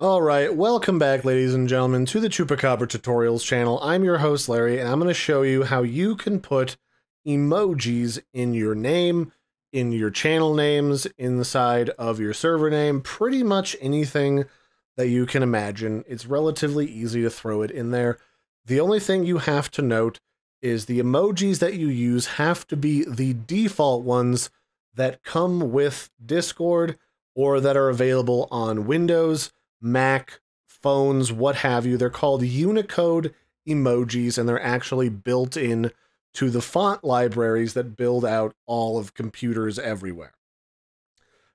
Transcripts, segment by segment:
Alright, welcome back ladies and gentlemen to the Chupacabra Tutorials channel. I'm your host Larry and I'm going to show you how you can put emojis in your name, in your channel names, inside of your server name, pretty much anything that you can imagine. It's relatively easy to throw it in there. The only thing you have to note is the emojis that you use have to be the default ones that come with Discord or that are available on Windows, Mac, phones, what have you. They're called Unicode emojis and they're actually built in to the font libraries that build out all of computers everywhere.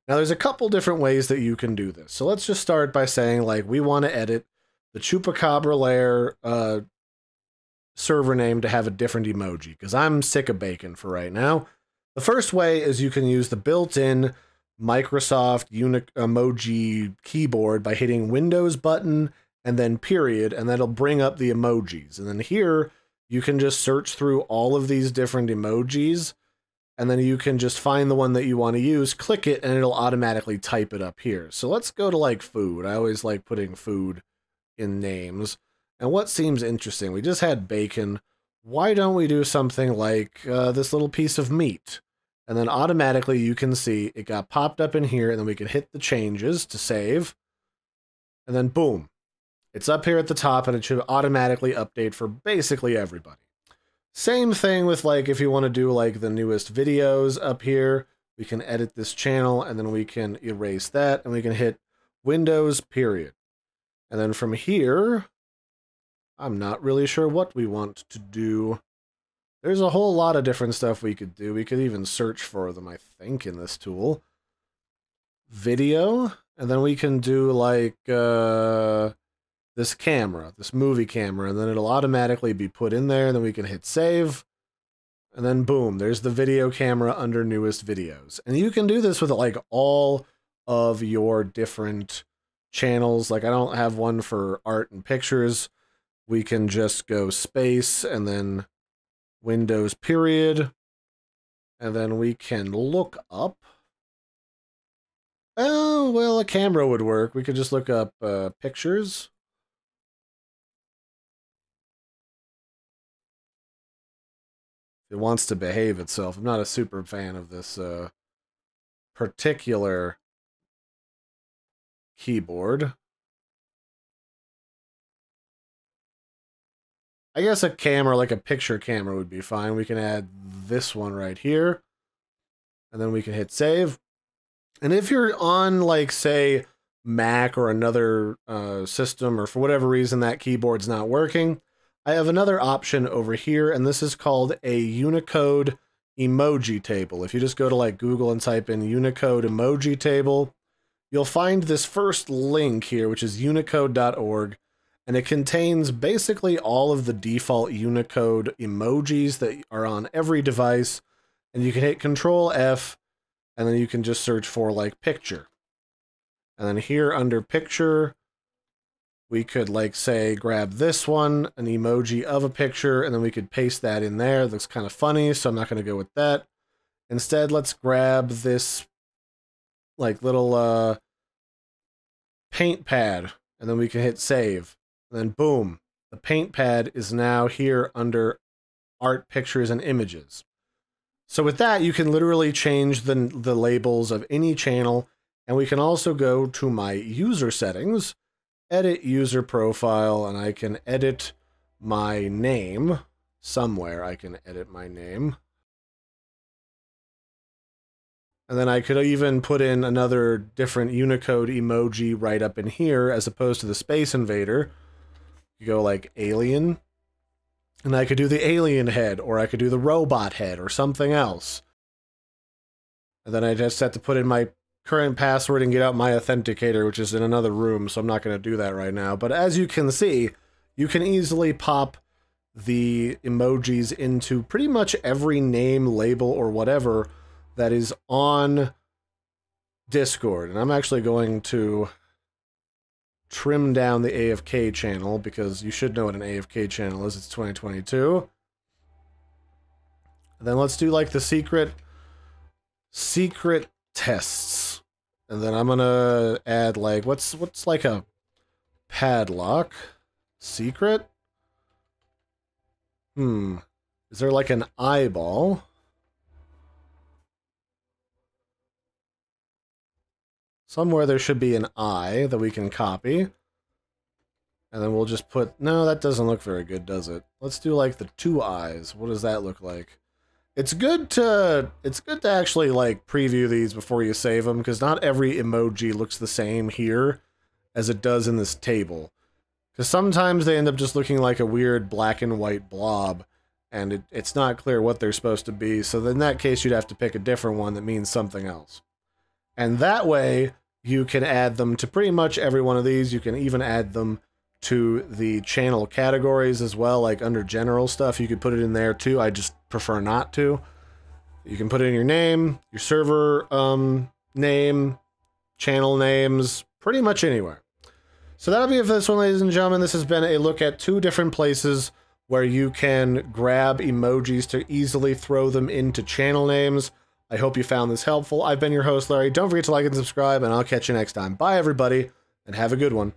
Now, there's a couple different ways that you can do this. So let's just start by saying, like, we want to edit the Chupacabra layer uh, server name to have a different emoji because I'm sick of bacon for right now. The first way is you can use the built-in Microsoft Uni- emoji keyboard by hitting Windows button and then period, and that'll bring up the emojis. And then here you can just search through all of these different emojis, and then you can just find the one that you want to use, click it, and it'll automatically type it up here. So let's go to like food. I always like putting food in names. And what seems interesting? We just had bacon. Why don't we do something like uh, this little piece of meat? And then automatically you can see it got popped up in here, and then we can hit the changes to save. And then boom, it's up here at the top, and it should automatically update for basically everybody. Same thing with like if you want to do like the newest videos up here, we can edit this channel and then we can erase that and we can hit Windows period. And then from here, I'm not really sure what we want to do. There's a whole lot of different stuff we could do. We could even search for them, I think, in this tool. Video, and then we can do like uh, this camera, this movie camera, and then it'll automatically be put in there, and then we can hit save. And then boom, there's the video camera under newest videos. And you can do this with like all of your different channels. Like I don't have one for art and pictures we can just go space and then Windows period. And then we can look up. Oh, well, a camera would work. We could just look up uh, pictures. It wants to behave itself. I'm not a super fan of this uh, particular keyboard. I guess a camera, like a picture camera, would be fine. We can add this one right here. And then we can hit save. And if you're on, like, say, Mac or another uh, system, or for whatever reason that keyboard's not working, I have another option over here, and this is called a Unicode emoji table. If you just go to like Google and type in Unicode emoji table, you'll find this first link here, which is unicode.org and it contains basically all of the default Unicode emojis that are on every device. And you can hit Control F, and then you can just search for like picture. And then here under picture, we could like say grab this one, an emoji of a picture, and then we could paste that in there. It looks kind of funny, so I'm not going to go with that. Instead, let's grab this like little uh, paint pad, and then we can hit save. And then boom, the paint pad is now here under art, pictures, and images. So with that, you can literally change the, the labels of any channel. And we can also go to my user settings, edit user profile, and I can edit my name. Somewhere I can edit my name. And then I could even put in another different Unicode emoji right up in here as opposed to the Space Invader, you go like alien, and I could do the alien head, or I could do the robot head, or something else. And then I just have to put in my current password and get out my authenticator, which is in another room, so I'm not going to do that right now. But as you can see, you can easily pop the emojis into pretty much every name, label, or whatever that is on Discord. And I'm actually going to trim down the AFK channel because you should know what an AFK channel is. It's 2022. And then let's do like the secret secret tests. And then I'm gonna add like what's what's like a padlock. Secret? Hmm. Is there like an eyeball? Somewhere there should be an eye that we can copy. And then we'll just put... No, that doesn't look very good, does it? Let's do like the two eyes. What does that look like? It's good to it's good to actually like preview these before you save them because not every emoji looks the same here as it does in this table. Because sometimes they end up just looking like a weird black and white blob, and it, it's not clear what they're supposed to be. So in that case, you'd have to pick a different one that means something else. And that way, you can add them to pretty much every one of these. You can even add them to the channel categories as well, like under general stuff. You could put it in there too. I just prefer not to. You can put in your name, your server um, name, channel names, pretty much anywhere. So that'll be it for this one, ladies and gentlemen. This has been a look at two different places where you can grab emojis to easily throw them into channel names. I hope you found this helpful. I've been your host, Larry. Don't forget to like and subscribe, and I'll catch you next time. Bye, everybody, and have a good one.